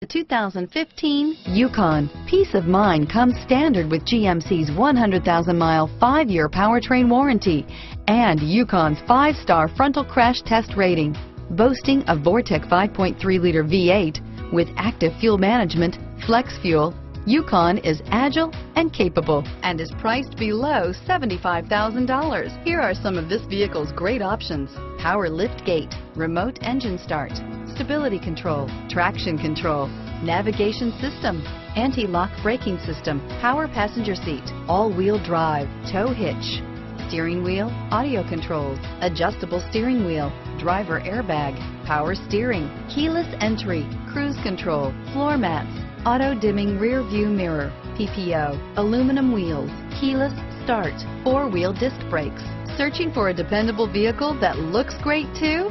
The 2015 Yukon. Peace of mind comes standard with GMC's 100,000-mile, 5-year powertrain warranty and Yukon's 5-star frontal crash test rating. Boasting a Vortec 5.3-liter V8 with active fuel management, flex fuel, Yukon is agile and capable and is priced below $75,000. Here are some of this vehicle's great options. Power lift gate, remote engine start, stability control, traction control, navigation system, anti-lock braking system, power passenger seat, all-wheel drive, tow hitch, steering wheel, audio controls, adjustable steering wheel, driver airbag, power steering, keyless entry, cruise control, floor mats, auto dimming rear view mirror, PPO, aluminum wheels, keyless start, four-wheel disc brakes. Searching for a dependable vehicle that looks great too?